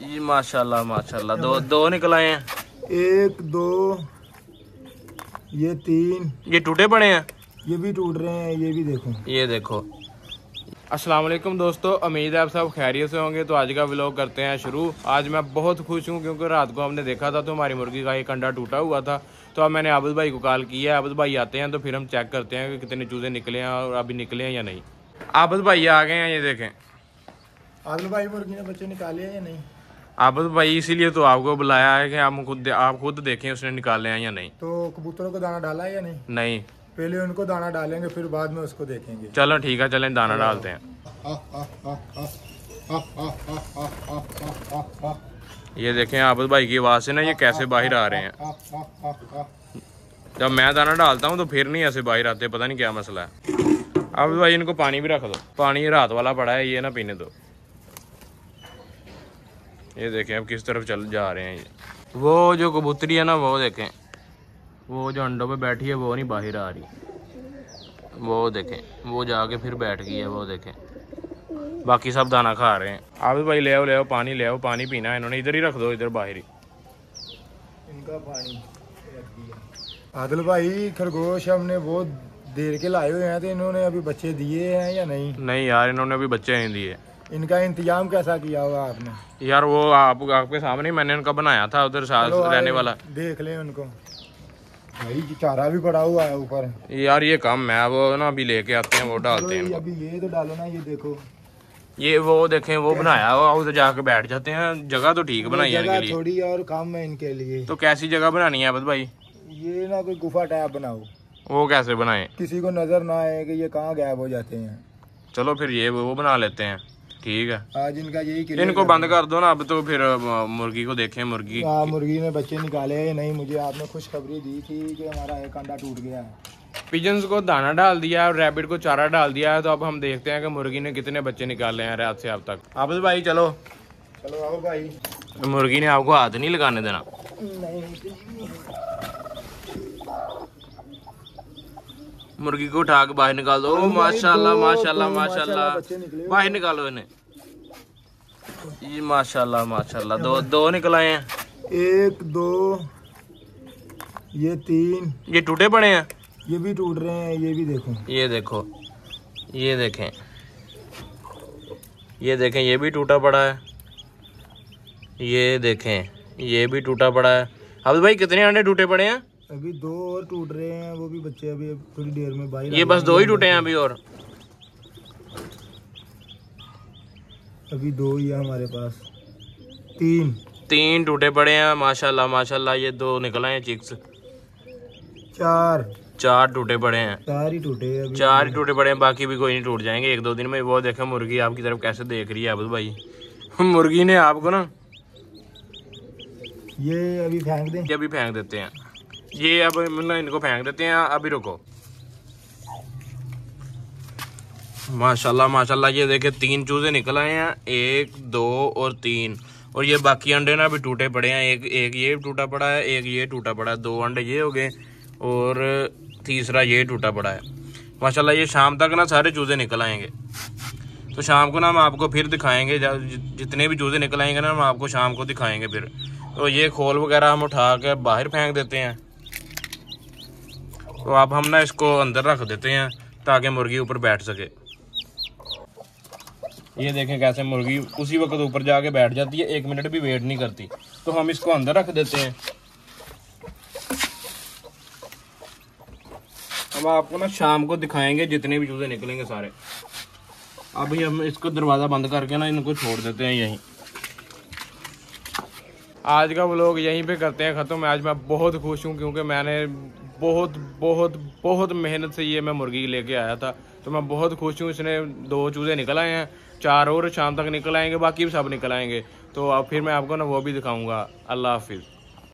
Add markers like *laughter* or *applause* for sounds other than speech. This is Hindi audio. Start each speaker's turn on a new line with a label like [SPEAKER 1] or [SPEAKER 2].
[SPEAKER 1] जी माशाल्लाह माशाल्लाह। दो दो निकल आए हैं।
[SPEAKER 2] एक दो ये तीन।
[SPEAKER 1] ये टूटे पड़े हैं?
[SPEAKER 2] ये भी टूट रहे हैं ये भी देखो।
[SPEAKER 1] ये देखो। अस्सलाम वालेकुम दोस्तों उम्मीद है आप सब खैरियत से होंगे। तो आज का व्लॉग करते हैं शुरू। आज मैं बहुत खुश हूँ क्योंकि रात को हमने देखा था तो हमारी मुर्गी का एक अंडा टूटा हुआ था। तो अब मैंने आबद भाई को कॉल किया है। आबद भाई आते हैं तो फिर हम चेक करते हैं कि कितने चूज़े निकले हैं और अभी निकले हैं या नहीं। आबद भाई आ गए हैं ये देखें।
[SPEAKER 2] आदिल भाई मुर्गी ने बच्चे निकाले हैं या नहीं?
[SPEAKER 1] आबद भाई इसीलिए तो आपको बुलाया है कि आप खुद आप खुद देखें उसने निकाले हैं या नहीं।
[SPEAKER 2] तो कबूतरों को दाना डाला है या नहीं?
[SPEAKER 1] नहीं।
[SPEAKER 2] पहले उनको दाना डालेंगे फिर बाद में उसको देखेंगे।
[SPEAKER 1] चलो ठीक है चलें दाना डालते हैं। ये देखें आबद भाई की आवाज़ से ना ये कैसे बाहर आ रहे हैं। जब मैं दाना डालता हूँ तो फिर नहीं ऐसे बाहर आते पता नहीं क्या मसला है। अब भाई इनको पानी भी रख दो। पानी रात वाला पड़ा है ये ना पीने दो। ये देखें अब किस तरफ़ चल जा रहे हैं ये। वो जो कबूतरी है ना वो देखें। वो जो अंडों पे बैठी है वो नहीं बाहर आ रही। वो देखें वो जाके फिर बैठ गई है वो देखें। बाकी सब दाना खा रहे हैं। आप भाई ले आओ ले आओ पानी ले आओ पानी पीना है इन्होंने। इधर ही रख दो इधर बाहर ही।
[SPEAKER 2] इनका पानी आदिल भाई खरगोश हमने बहुत देर के लाए हुए हैं तो इन्होंने अभी बच्चे दिए हैं या नहीं?
[SPEAKER 1] नहीं यार इन्होंने अभी बच्चे नहीं दिए।
[SPEAKER 2] इनका इंतज़ाम कैसा किया होगा आपने?
[SPEAKER 1] यार वो आप आपके सामने मैंने इनका बनाया था उधर साथ रहने वाला।
[SPEAKER 2] देख ले उनको। भाई चारा भी पड़ा हुआ है ऊपर।
[SPEAKER 1] यार ये कम है वो ना अभी लेके आते हैं वो डालते हैं
[SPEAKER 2] अभी ये तो डालो ना ये देखो।
[SPEAKER 1] ये वो देखें वो बनाया हुआ उधर जाके बैठ जाते हैं। जगह तो ठीक बनाई है इनके लिए।
[SPEAKER 2] थोड़ी और कम है इनके लिए।
[SPEAKER 1] तो कैसी जगह बनानी है अबद भाई?
[SPEAKER 2] ये ना कोई गुफा टाइप बनाओ।
[SPEAKER 1] वो कैसे बनाए?
[SPEAKER 2] किसी को नज़र ना आए कि ये कहाँ गायब हो जाते हैं।
[SPEAKER 1] चलो फिर ये वो बना लेते हैं। ठीक है।
[SPEAKER 2] आज इनका यही
[SPEAKER 1] इनको बंद कर दो ना अब तो फिर मुर्गी को देखें मुर्गी
[SPEAKER 2] हाँ मुर्गी ने बच्चे निकाले हैं नहीं मुझे आपने खुशखबरी दी थी कि हमारा एक अंडा टूट गया है।
[SPEAKER 1] पिजन्स को दाना डाल दिया है और रैबिट को चारा डाल दिया है तो अब हम देखते हैं कि मुर्गी ने कितने बच्चे निकाले हैं रात से अब तक। आबद भाई चलो।
[SPEAKER 2] चलो आओ भाई।
[SPEAKER 1] मुर्गी ने आपको हाथ नहीं लगाने देना।
[SPEAKER 2] नहीं
[SPEAKER 1] मुर्गी को उठा के बाहर निकाल दो। माशाल्लाह माशाल्लाह माशाल्लाह। बाहर निकालो इन्हें। जी माशाल्लाह माशाल्लाह। दो दो निकल आए हैं।
[SPEAKER 2] एक दो ये तीन।
[SPEAKER 1] ये टूटे पड़े हैं?
[SPEAKER 2] ये भी टूट रहे हैं ये भी देखो।
[SPEAKER 1] ये देखो ये देखें। ये देखें ये भी टूटा पड़ा है। ये देखें ये भी टूटा पड़ा है। अब भाई कितने अंडे टूटे पड़े हैं?
[SPEAKER 2] अभी दो और टूट रहे हैं वो भी बच्चे अभी थोड़ी देर में बाहर
[SPEAKER 1] ये बस दो ही टूटे हैं अभी और।
[SPEAKER 2] अभी दो ही है हमारे पास। तीन।
[SPEAKER 1] तीन टूटे पड़े हैं माशाल्लाह माशाल्लाह ये दो निकल आए चिक्स
[SPEAKER 2] चार।
[SPEAKER 1] चार टूटे पड़े हैं।
[SPEAKER 2] चार ही टूटे हैं अभी।
[SPEAKER 1] चार ही टूटे पड़े हैं बाकी भी कोई नहीं टूट जाएँगे। एक दो दिन में वो देखे मुर्गी आपकी तरफ़ कैसे देख रही है अबू भाई। *laughs* मुर्गी ने आपको ना
[SPEAKER 2] ये अभी फेंक दें।
[SPEAKER 1] ये अभी फेंक देते हैं। ये अब मतलब इनको फेंक देते हैं, अभी रुको। माशाल्लाह माशाल्लाह, ये देखे, तीन चूजे निकल आए हैं, एक, दो और तीन। और ये बाकी अंडे ना अभी टूटे पड़े हैं, एक एक ये टूटा पड़ा है, एक ये टूटा पड़ा है, दो अंडे ये हो गए, और तीसरा ये टूटा पड़ा है। माशाल्लाह, ये शाम तक ना सारे चूजे निकल आएँगे। तो शाम को ना हम आपको फिर दिखाएँगे जितने भी चूजे निकल आएँगे ना, हम आपको शाम को दिखाएँगे फिर। तो ये खोल वगैरह हम उठा के बाहर फेंक देते हैं। तो अब हम ना इसको अंदर रख देते हैं ताकि मुर्गी ऊपर बैठ सके। ये देखें कैसे मुर्गी उसी वक्त ऊपर जाके बैठ जाती है, एक मिनट भी वेट नहीं करती। तो हम इसको अंदर रख देते हैं। अब आपको ना शाम को दिखाएँगे, जितने भी चूजे निकलेंगे सारे। अभी हम इसको दरवाज़ा बंद करके ना इनको छोड़ देते हैं यहीं। आज का व्लॉग यहीं पे करते हैं ख़त्म। आज मैं बहुत खुश हूँ क्योंकि मैंने बहुत बहुत बहुत मेहनत से ये मैं मुर्गी लेके आया था। तो मैं बहुत खुश हूँ, इसने दो चूज़े निकल आए हैं, चार और शाम तक निकल आएँगे, बाकी भी सब निकल आएँगे। तो अब फिर मैं आपको ना वो भी दिखाऊँगा। अल्लाह हाफिज़।